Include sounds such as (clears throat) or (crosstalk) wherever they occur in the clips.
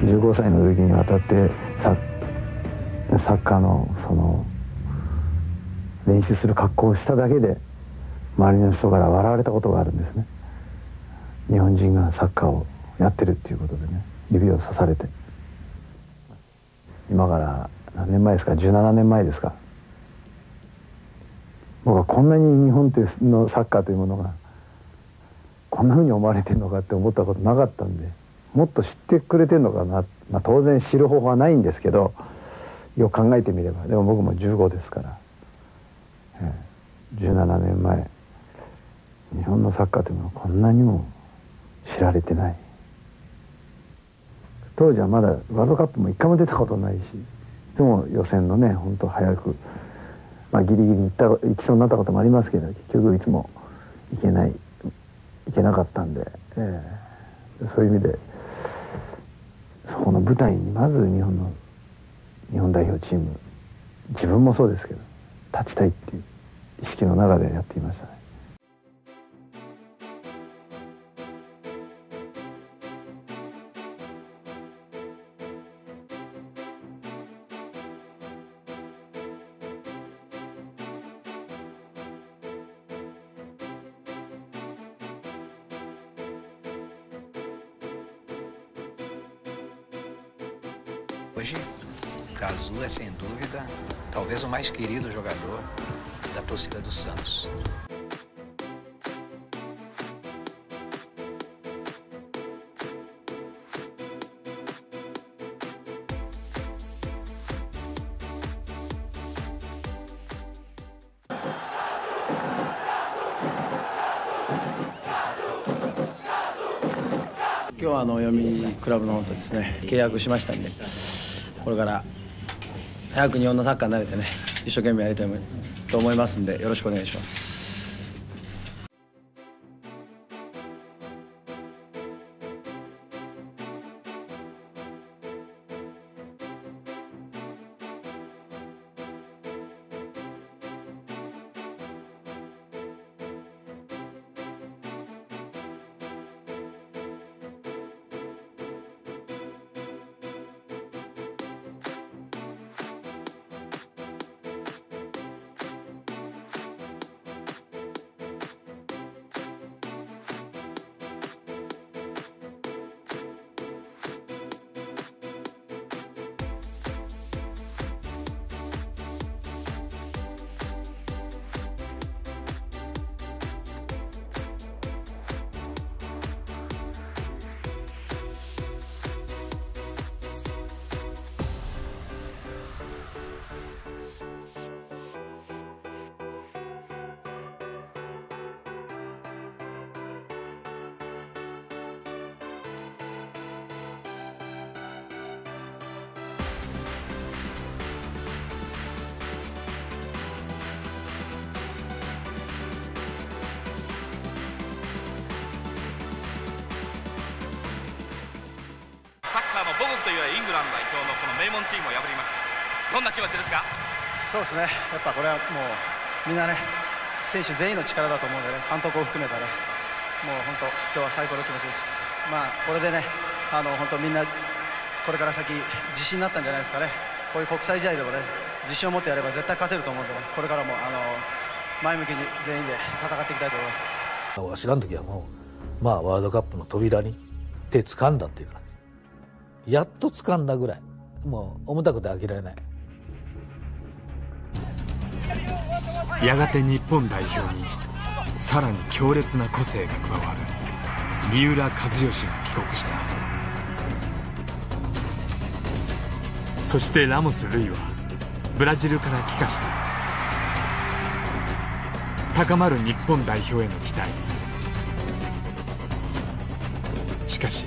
15歳の時に渡ってササッカーのその練習する格好をしただけで周りの人から笑われたことがあるんですね。日本人がサッカーをやってるっていうことでね指をさされて。今から何年前ですか？17年前ですか？僕はこんなに日本のサッカーというものがこんなふうに思われてるのかって思ったことなかったんでもっと知ってくれてるのかな、まあ、当然知る方法はないんですけどよく考えてみれば。でも僕も15ですから、えー、17年前。日本のサッカーというのはこんなにも知られてない。当時はまだワールドカップも一回も出たことないしいつも予選のね本当早く、まあ、ギリギリ行った行きそうになったこともありますけど結局いつも行けない行けなかったんで、えー、そういう意味でそこの舞台にまず日本の日本代表チーム自分もそうですけど立ちたいっていう意識の中でやっていましたね。Hoje, Cazu é sem dúvida talvez o mais querido jogador da torcida do Santos. Hoje, 今日はあの読売クラブの方とですね契約しましたんで これから早く日本のサッカーに慣れてね一生懸命やりたいと思いますんでよろしくお願いします。というイングランド代表のこの名門チームを破ります。どんな気持ちですか？そうですね。やっぱこれはもうみんなね選手全員の力だと思うのでね監督を含めたねもう本当今日は最高の気持ちです。まあこれでねあの本当みんなこれから先自信になったんじゃないですかね。こういう国際試合でもね自信を持ってやれば絶対勝てると思うんでねこれからもあの前向きに全員で戦っていきたいと思います。知らん時はもうまあワールドカップの扉に手掴んだっていう感じやっと掴んだぐらい。もう重たくて飽きられない。やがて日本代表にさらに強烈な個性が加わる三浦知良が帰国した。そしてラモス・ルイはブラジルから帰化した。高まる日本代表への期待。しかし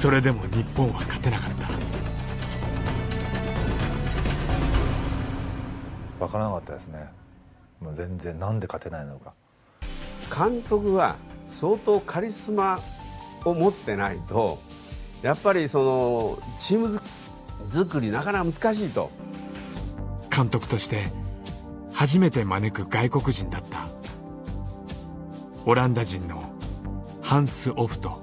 それでも日本は勝てなかった。分からなかったですね。もう全然なんで勝てないのか。監督は相当カリスマを持ってないとやっぱりそのチーム作りなかなか難しいと。監督として初めて招く外国人だった。オランダ人のハンス・オフト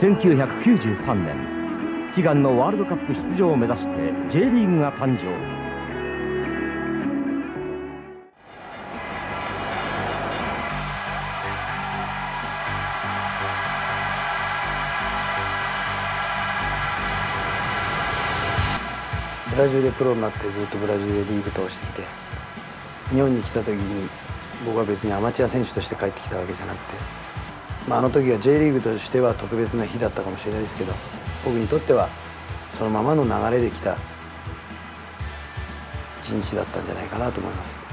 1993年悲願のワールドカップ出場を目指して J リーグが誕生。ブラジルでプロになってずっとブラジルでリーグ通してきて日本に来た時に僕は別にアマチュア選手として帰ってきたわけじゃなくて、まあ、あの時は J リーグとしては特別な日だったかもしれないですけど僕にとってはそのままの流れできた一日だったんじゃないかなと思います。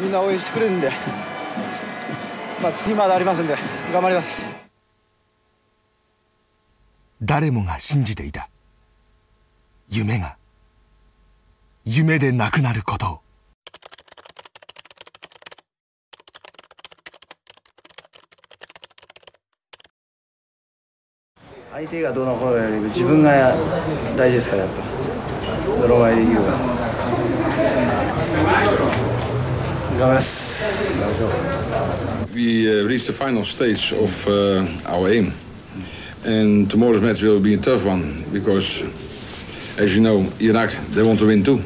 みんな応援してくれるんで。(laughs) まあ次までありますんで頑張ります。誰もが信じていた。夢が夢でなくなること相手がどうのこうのより自分が大事ですからやっぱ。泥前で言うが We uh, reached the final stage of uh, our aim. And tomorrow's match will be a tough one because, as you know, Iraq, they want to win too.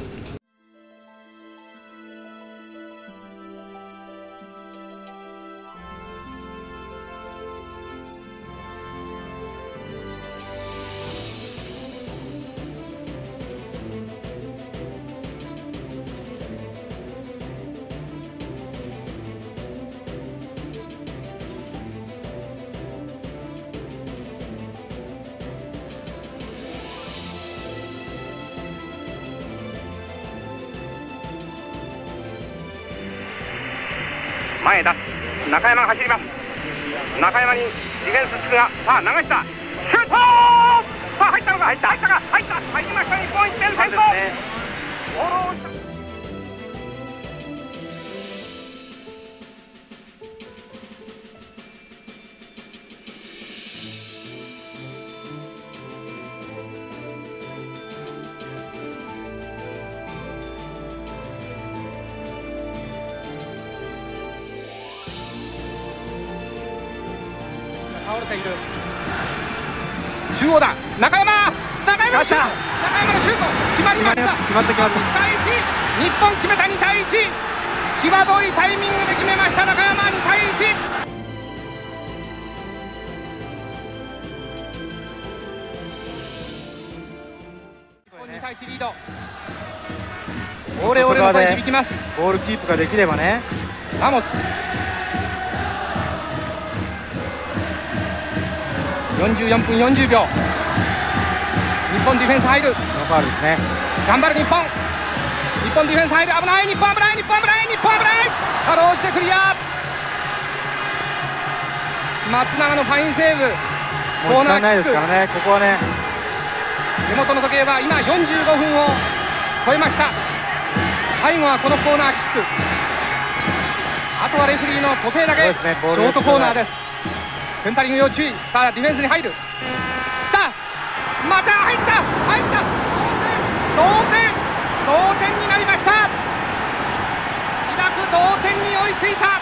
中山のシュート中山のシュート決まりました。決まってきました。2対1日本決めた2対1際どいタイミングで決めました。中山2対12対1リード。オレオレの声響きます。ボールキープができればね。ラモス。44分40秒。日本ディフェンス入る。ファウルですね。頑張る日本。日本ディフェンス入る。危ない。日本危ない。日本危ない。日本危ない。かろうじてクリア。松永のファインセーブ。もう時間ないですからね。ここはね。手元の時計は今45分を超えました。最後はこのコーナーキック。あとはレフリーの時計だけ、ね、ショートコーナーです。センタリング要注意。さあディフェンスに入るまた入った入った。同点同点になりました。イラク同点に追いついた。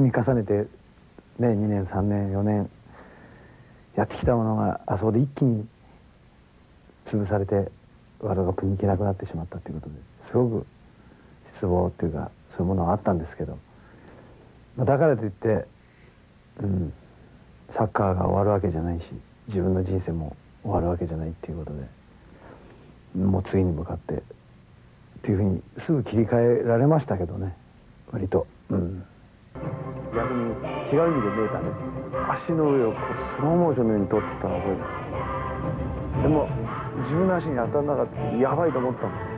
積み重ねて、ね、2年3年4年やってきたものがあそこで一気に潰されてワールドカップに行けなくなってしまったということですごく失望っていうかそういうものはあったんですけど、まあ、だからといって、うん、サッカーが終わるわけじゃないし自分の人生も終わるわけじゃないっていうことでもう次に向かってっていうふうにすぐ切り替えられましたけどね割と。うん、逆に違う意味で見えたね。足の上をこうスローモーションのように撮ってたの覚えてでも自分の足に当たらなかった。やばいと思ったの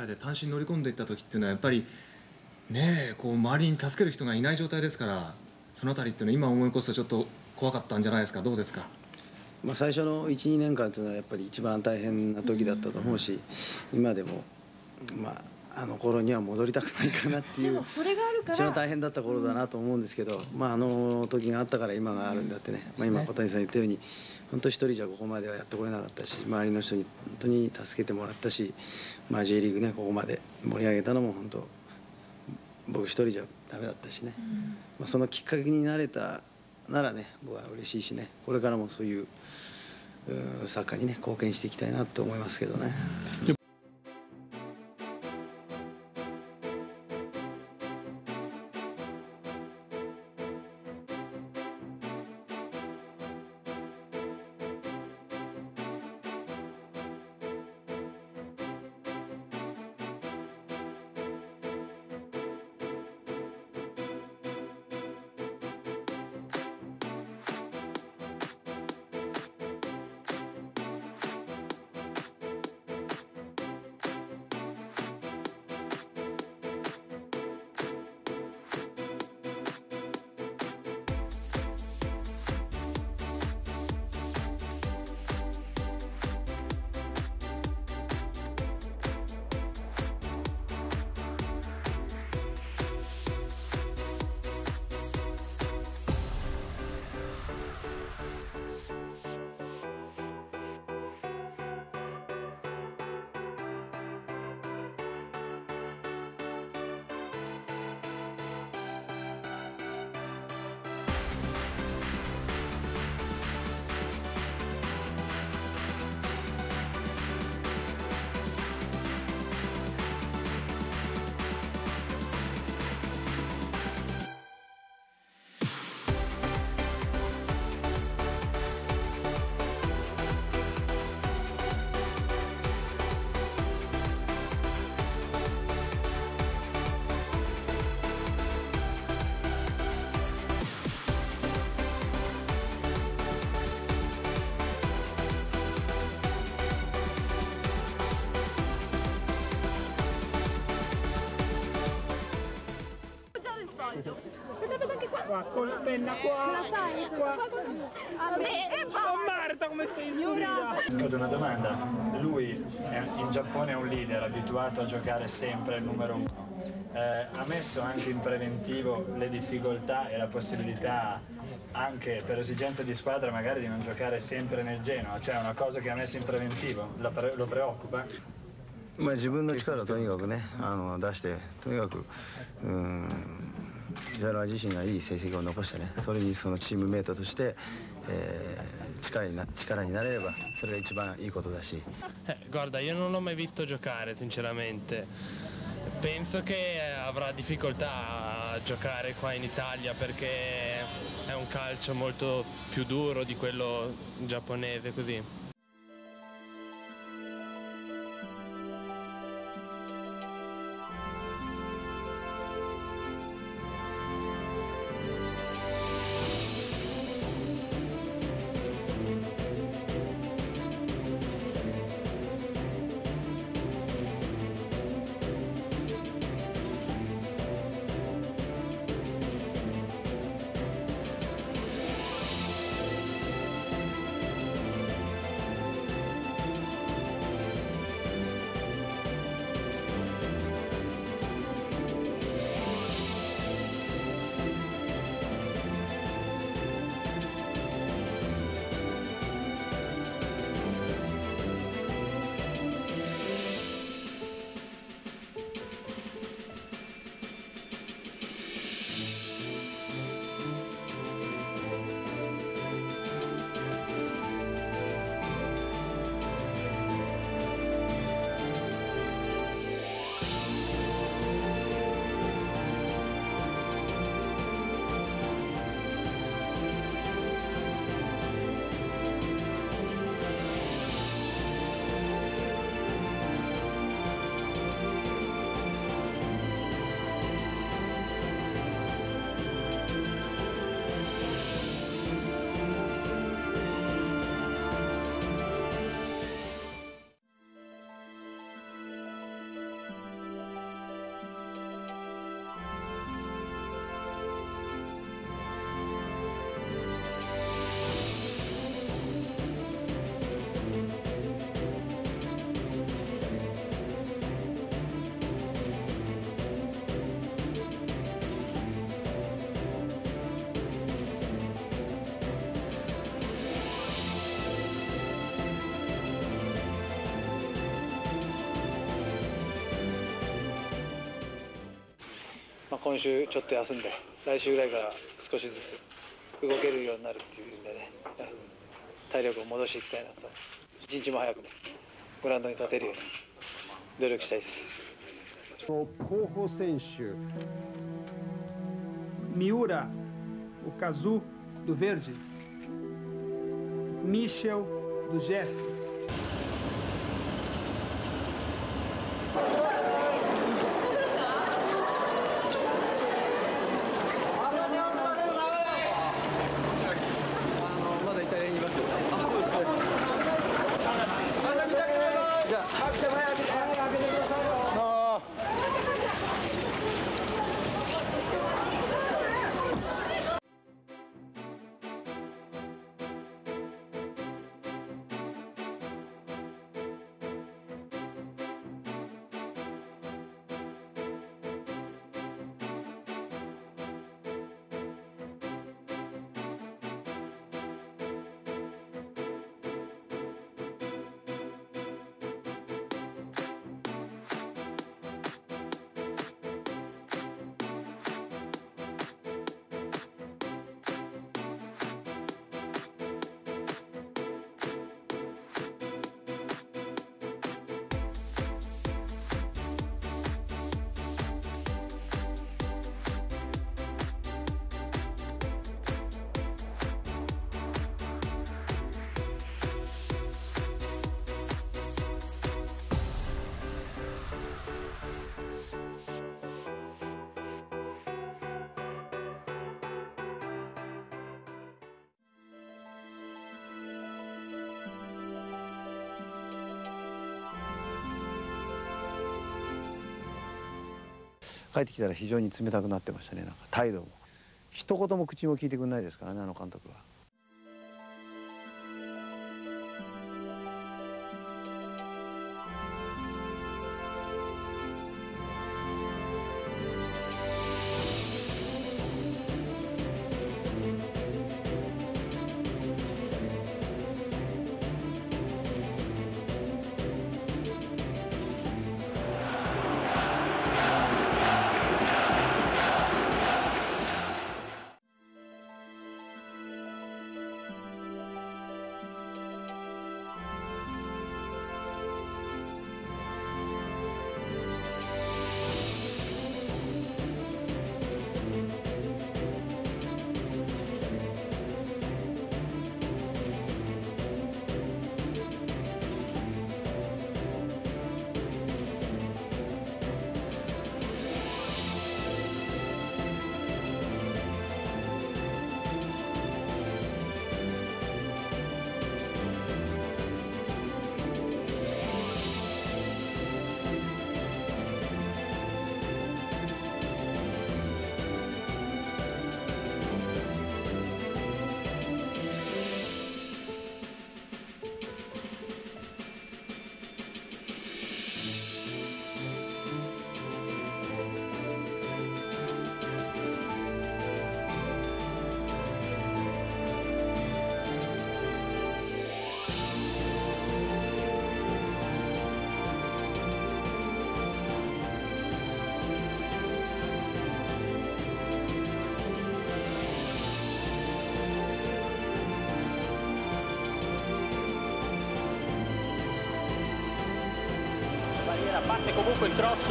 歳で単身乗り込んでいった時っていうのはやっぱりねこう周りに助ける人がいない状態ですからその辺りっていうのは今思い起こすとちょっと怖かったんじゃないですか？どうですか？まあ、最初の12年間というのはやっぱり一番大変な時だったと思うし、今でも、まあ、あの頃には戻りたくないかなっていう一番大変だった頃だなと思うんですけど、まあ、あの時があったから今があるんだってね、まあ、今小谷さん言ったように本当一人じゃここまではやってこれなかったし周りの人に本当に助けてもらったし、まあ、J リーグねここまで盛り上げたのも本当僕一人じゃダメだったしね、うん、まあ、そのきっかけになれたならね僕は嬉しいしね。これからもそういうサッカーにね貢献していきたいなと思いますけどね。Qua, col penna qua, qua. Oh Marta come stai in Giulia? Ho una domanda. Lui è- in Giappone è un leader, abituato a giocare sempre il numero uno. Eh, ha messo anche in preventivo le difficoltà e la possibilità anche per esigenze di squadra magari di non giocare sempre nel Genoa, cioè è una cosa che ha messo in preventivo, La pre- lo preoccupa? まあ、自分の力をとにかくねあの出してとにかくうん ジャラ自身がいい成績を残してねそれにそのチームメートとして、えー力にな力になれればそれが一番いいことだし Eh, guarda, io non l'ho mai visto giocare, sinceramente. Penso che avrà difficoltà a giocare qua in Italia perché è un calcio molto più duro di quello giapponese, così. 今週ちょっと休んで来週ぐらいから少しずつ動けるようになるっていうんでね体力を戻していきたいなと。一日も早くねグラウンドに立てるように努力したいです。候補選手ミウラ o Kazu do verde. Michel do Jeff. 帰ってきたら非常に冷たくなってましたね。なんか態度も。一言も口も聞いてくれないですからねあの監督。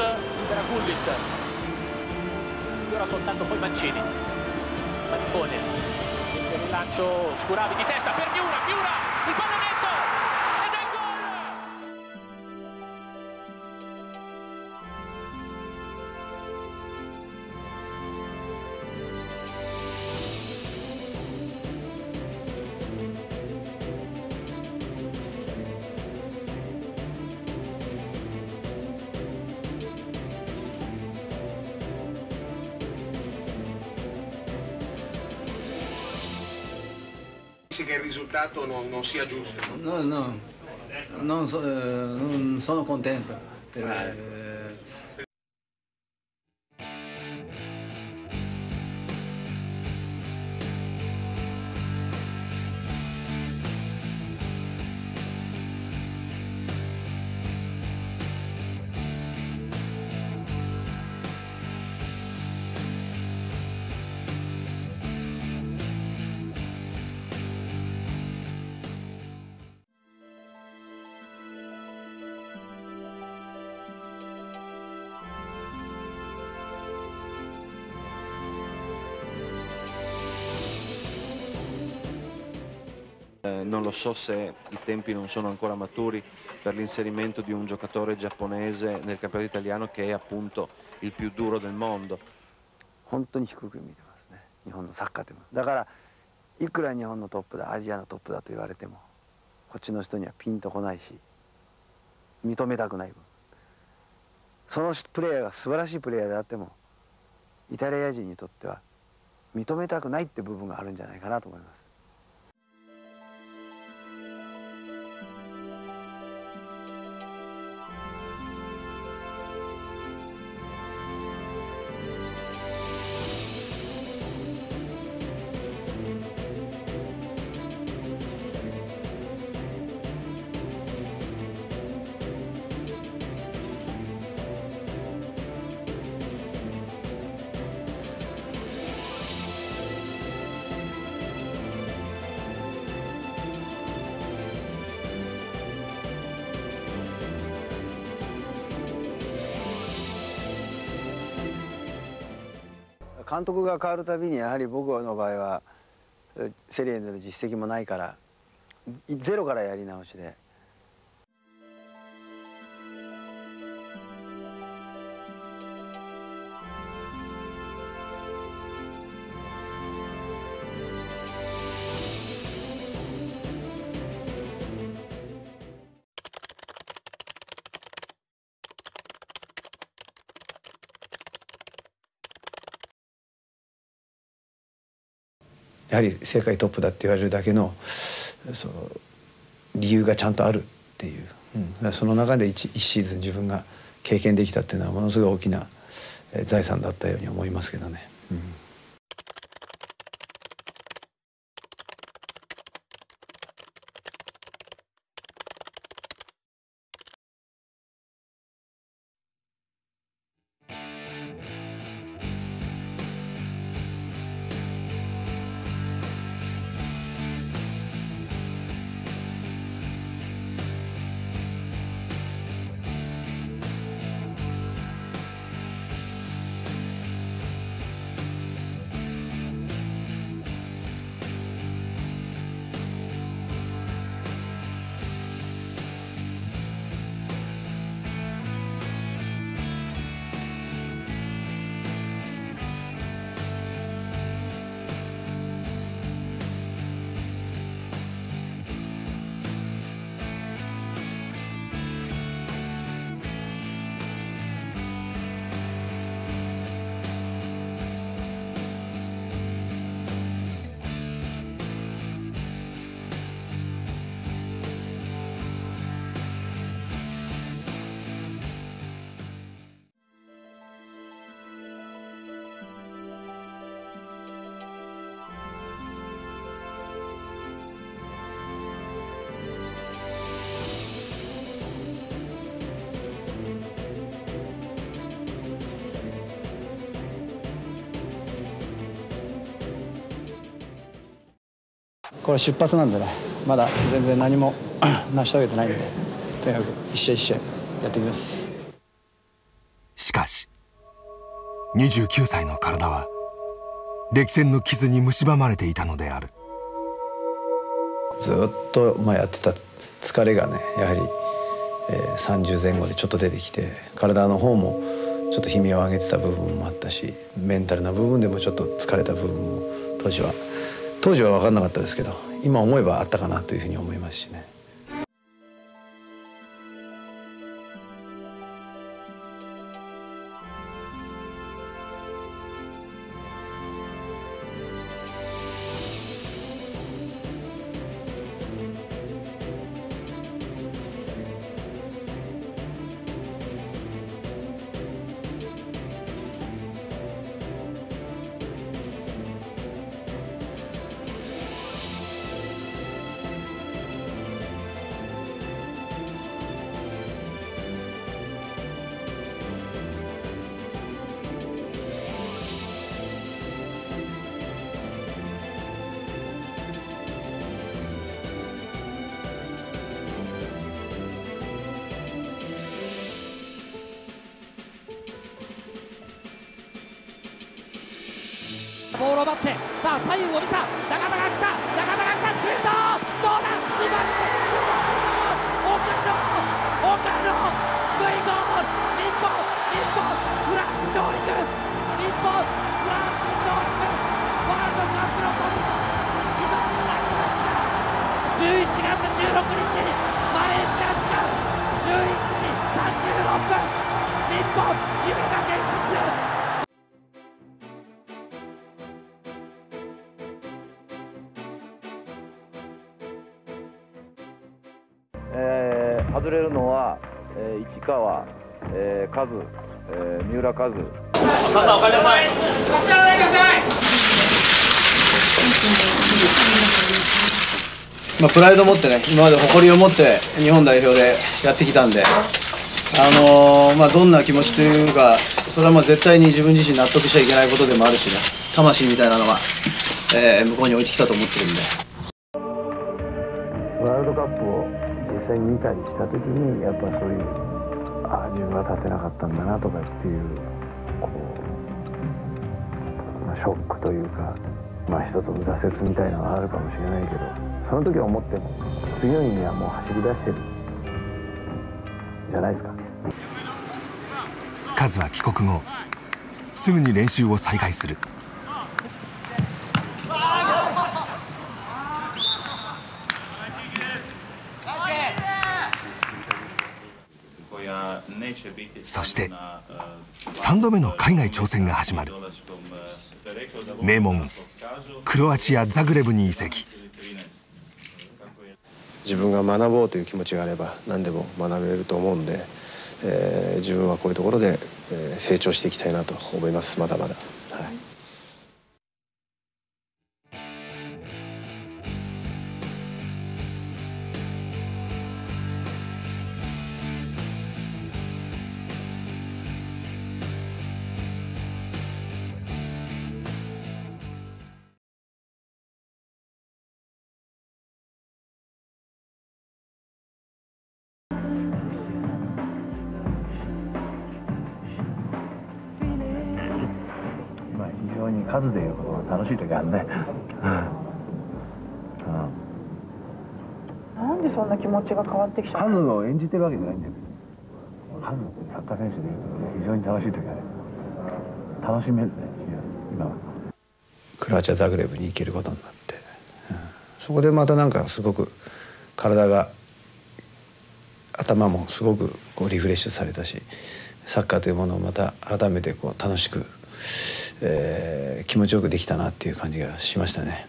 Libera Gullit ora soltanto poi Mancini. Maricone per il lancio Scuravi di testa per Miura Miura risultato non, non sia giusto. No, no, non, so- eh, non sono contento. per- eh, so se i tempi non sono ancora maturi per l'inserimento di un giocatore giapponese nel campionato italiano che è appunto il più duro del mondo. 本当に低く見てますね日本のサッカーというもだからいくら日本のトップだアジアのトップだと言われてもこっちの人にはピンとこないし認めたくない分そのプレーヤーが素晴らしいプレーヤーであってもイタリア人にとっては認めたくないって部分があるんじゃないかなと思います。監督が変わるたびにやはり僕の場合はセリエでの実績もないからゼロからやり直しで。はり世界トップだって言われるだけのその理由がちゃんとあるっていう、うん、その中で 1, 1シーズン自分が経験できたっていうのはものすごい大きな財産だったように思いますけどね。うん。これ出発なんでねまだ全然何も (clears throat) 成し遂げてないんでとにかく一試合一試合やっていきます。しかし29歳の体は歴戦の傷に蝕まれていたのである。ずっとまあやってた疲れがねやはり、えー、30前後でちょっと出てきて体の方もちょっと悲鳴を上げてた部分もあったしメンタルな部分でもちょっと疲れた部分も当時は当時は分かんなかったですけど今思えばあったかなというふうに思いますしね。ってさあえー、外れるのは、えー、市川、えー、カズ、えー、三浦カズ。傘お借りなさい。傘お借りなさい。まあ、プライドを持ってね、今まで誇りを持って日本代表でやってきたんで、あのー、まあ、どんな気持ちというか、それはまあ絶対に自分自身納得しちゃいけないことでもあるしね、魂みたいなのが、えー、向こうに置いてきたと思ってるんで。際見たりした時にやっぱそういうああ自分は立てなかったんだなとかっていうこう、まあ、ショックというかまあ一つの挫折みたいなのがあるかもしれないけどその時は思っても次の意味はもう走り出してる。じゃないですか。カズは帰国後すぐに練習を再開するやそして3度目の海外挑戦が始まる。名門クロアチア・ザグレブに移籍。自分が学ぼうという気持ちがあれば何でも学べると思うんで、えー、自分はこういうところで、成長していきたいなと思います。まだまだ。はい。ほど楽しい時あるね、なんでそんな気持ちが変わってきちゃう数を演じてるわけじゃないんだよ数サッカー選手でいうと非常に楽しい時ある楽しめるね今は。クロアチア・ザグレブに行けることになって、うん、そこでまたなんかすごく体が頭もすごくこうリフレッシュされたしサッカーというものをまた改めてこう楽しくえー、気持ちよくできたなっていう感じがしましたね。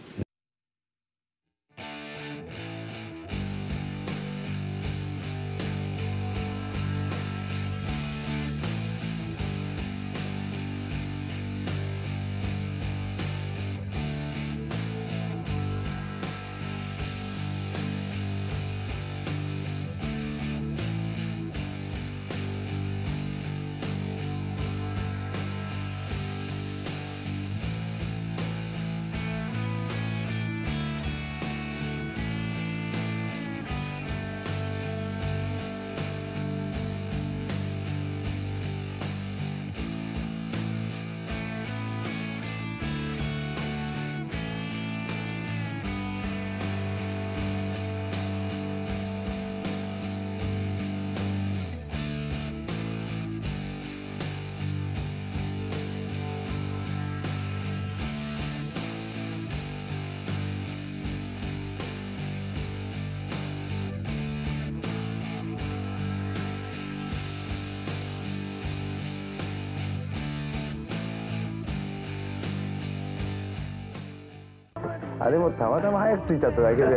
れもたまたま早く着いちゃっただけで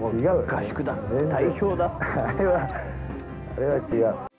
もう違う合宿だ。代表だ。(laughs) あれはあれは違う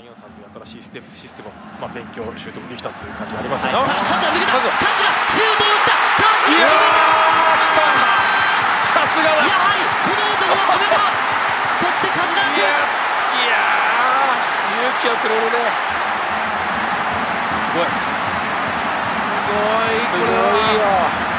343という新しいステップシステムを、まあ、勉強習得できたという感じがありますよね、はい、さあカズが抜けた。カズがシュートを打った。カズが決めた。さすがだ。やはりこの男が決めた。(laughs) そしてカズダンスいや勇気をくれるね。すごい。すごい。これは